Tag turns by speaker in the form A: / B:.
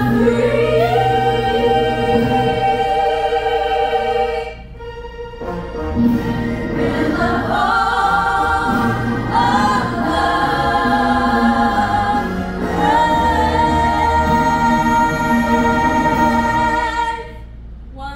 A: In the heart